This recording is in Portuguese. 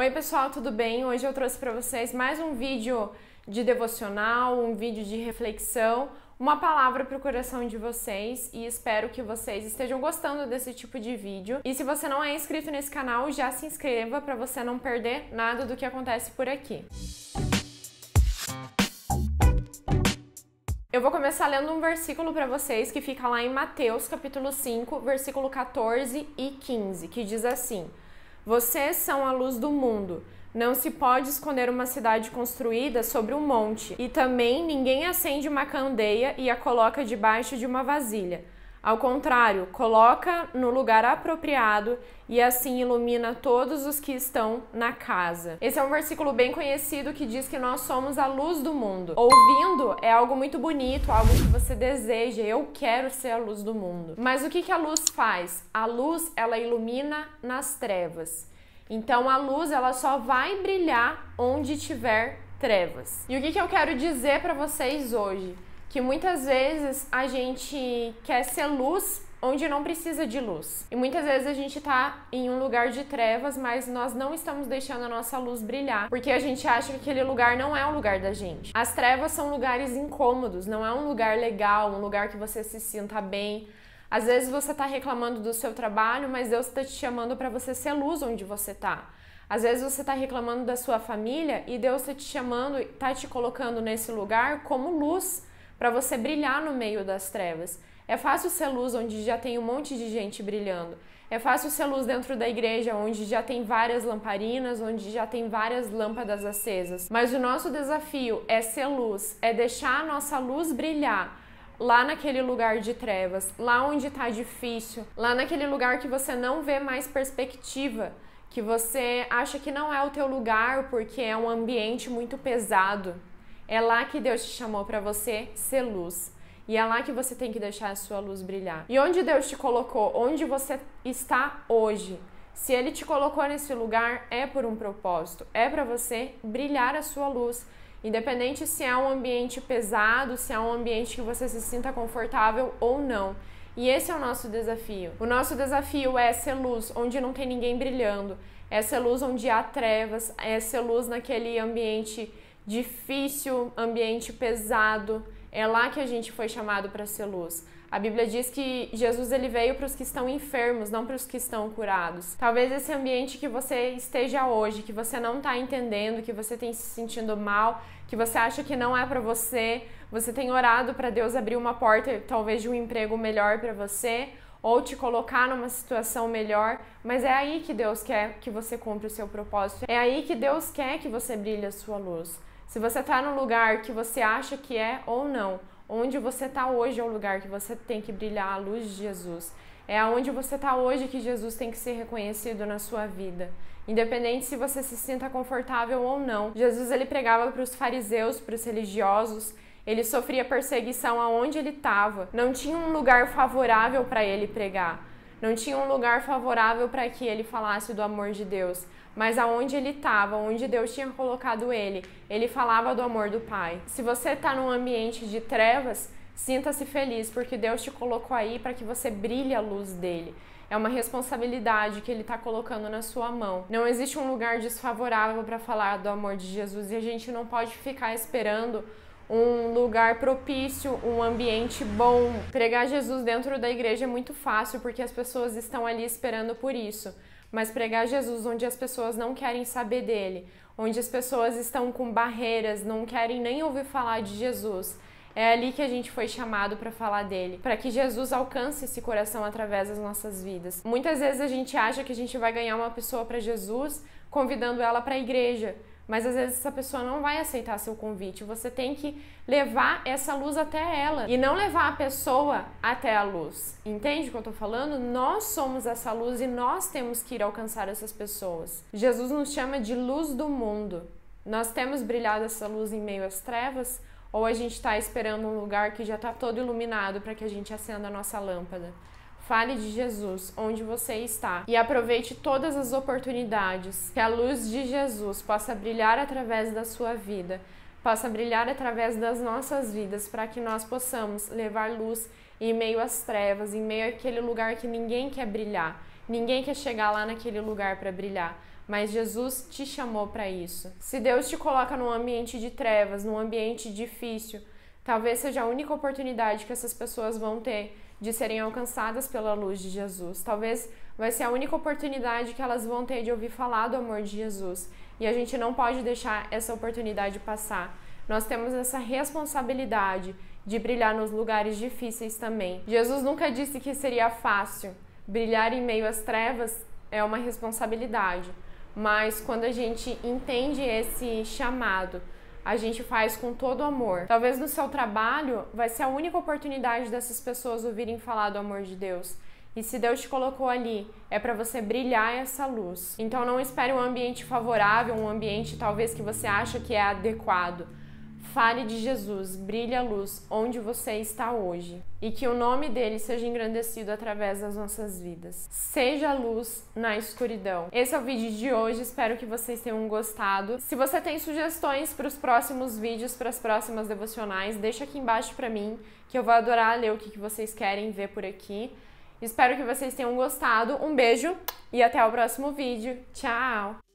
Oi, pessoal, tudo bem? Hoje eu trouxe para vocês mais um vídeo de devocional, um vídeo de reflexão, uma palavra para o coração de vocês e espero que vocês estejam gostando desse tipo de vídeo. E se você não é inscrito nesse canal, já se inscreva para você não perder nada do que acontece por aqui. Eu vou começar lendo um versículo para vocês que fica lá em Mateus, capítulo 5, versículo 14 e 15, que diz assim: vocês são a luz do mundo. Não se pode esconder uma cidade construída sobre um monte, e também ninguém acende uma candeia e a coloca debaixo de uma vasilha ao contrário, coloca no lugar apropriado e assim ilumina todos os que estão na casa. Esse é um versículo bem conhecido que diz que nós somos a luz do mundo. Ouvindo é algo muito bonito, algo que você deseja. Eu quero ser a luz do mundo. Mas o que, a luz faz? A luz ela ilumina nas trevas. Então a luz ela só vai brilhar onde tiver trevas. E o que eu quero dizer para vocês hoje? Que muitas vezes a gente quer ser luz onde não precisa de luz. E muitas vezes a gente tá em um lugar de trevas, mas nós não estamos deixando a nossa luz brilhar, porque a gente acha que aquele lugar não é o lugar da gente. As trevas são lugares incômodos, não é um lugar legal, um lugar que você se sinta bem. Às vezes você tá reclamando do seu trabalho, mas Deus está te chamando para você ser luz onde você tá. Às vezes você está reclamando da sua família e Deus está te chamando, está te colocando nesse lugar como luz para você brilhar no meio das trevas. É fácil ser luz onde já tem um monte de gente brilhando. É fácil ser luz dentro da igreja, onde já tem várias lamparinas, onde já tem várias lâmpadas acesas. Mas o nosso desafio é ser luz, é deixar a nossa luz brilhar lá naquele lugar de trevas, lá onde está difícil, lá naquele lugar que você não vê mais perspectiva, que você acha que não é o teu lugar porque é um ambiente muito pesado. É lá que Deus te chamou para você ser luz. E é lá que você tem que deixar a sua luz brilhar. E onde Deus te colocou, onde você está hoje, se Ele te colocou nesse lugar, é por um propósito. É para você brilhar a sua luz. Independente se é um ambiente pesado, se é um ambiente que você se sinta confortável ou não. E esse é o nosso desafio. O nosso desafio é ser luz onde não tem ninguém brilhando. É ser luz onde há trevas. É ser luz naquele ambiente difícil, ambiente pesado. É lá que a gente foi chamado para ser luz. A Bíblia diz que Jesus ele veio para os que estão enfermos, não para os que estão curados. Talvez esse ambiente que você esteja hoje, que você não está entendendo, que você tem se sentindo mal, que você acha que não é para você, você tem orado para Deus abrir uma porta, talvez de um emprego melhor para você, ou te colocar numa situação melhor, mas é aí que Deus quer que você cumpra o seu propósito. É aí que Deus quer que você brilhe a sua luz. Se você está no lugar que você acha que é ou não, onde você está hoje é o lugar que você tem que brilhar a luz de Jesus. É aonde você está hoje que Jesus tem que ser reconhecido na sua vida. Independente se você se sinta confortável ou não. Jesus ele pregava para os fariseus, para os religiosos, ele sofria perseguição aonde ele estava. Não tinha um lugar favorável para ele pregar. Não tinha um lugar favorável para que ele falasse do amor de Deus mas aonde ele estava, onde Deus tinha colocado ele, ele falava do amor do Pai. Se você está num ambiente de trevas, sinta-se feliz, porque Deus te colocou aí para que você brilhe a luz dele. É uma responsabilidade que ele está colocando na sua mão. Não existe um lugar desfavorável para falar do amor de Jesus e a gente não pode ficar esperando um lugar propício, um ambiente bom. Pregar Jesus dentro da igreja é muito fácil porque as pessoas estão ali esperando por isso mas pregar Jesus onde as pessoas não querem saber dele, onde as pessoas estão com barreiras, não querem nem ouvir falar de Jesus. É ali que a gente foi chamado para falar dele, para que Jesus alcance esse coração através das nossas vidas. Muitas vezes a gente acha que a gente vai ganhar uma pessoa para Jesus convidando ela para a igreja, mas às vezes essa pessoa não vai aceitar seu convite. Você tem que levar essa luz até ela e não levar a pessoa até a luz. Entende o que eu tô falando? Nós somos essa luz e nós temos que ir alcançar essas pessoas. Jesus nos chama de luz do mundo. Nós temos brilhado essa luz em meio às trevas ou a gente está esperando um lugar que já está todo iluminado para que a gente acenda a nossa lâmpada? Fale de Jesus onde você está e aproveite todas as oportunidades que a luz de Jesus possa brilhar através da sua vida, possa brilhar através das nossas vidas, para que nós possamos levar luz em meio às trevas, em meio àquele lugar que ninguém quer brilhar. Ninguém quer chegar lá naquele lugar para brilhar, mas Jesus te chamou para isso. Se Deus te coloca num ambiente de trevas, num ambiente difícil, talvez seja a única oportunidade que essas pessoas vão ter de serem alcançadas pela luz de Jesus. Talvez vai ser a única oportunidade que elas vão ter de ouvir falar do amor de Jesus. E a gente não pode deixar essa oportunidade passar. Nós temos essa responsabilidade de brilhar nos lugares difíceis também. Jesus nunca disse que seria fácil. Brilhar em meio às trevas é uma responsabilidade, mas quando a gente entende esse chamado, a gente faz com todo amor. Talvez no seu trabalho vai ser a única oportunidade dessas pessoas ouvirem falar do amor de Deus. E se Deus te colocou ali, é para você brilhar essa luz. Então não espere um ambiente favorável, um ambiente talvez que você acha que é adequado. Fale de Jesus, brilhe a luz onde você está hoje e que o nome dele seja engrandecido através das nossas vidas. Seja luz na escuridão. Esse é o vídeo de hoje, espero que vocês tenham gostado. Se você tem sugestões para os próximos vídeos, para as próximas devocionais, deixa aqui embaixo para mim, que eu vou adorar ler o que vocês querem ver por aqui. Espero que vocês tenham gostado. Um beijo e até o próximo vídeo. Tchau!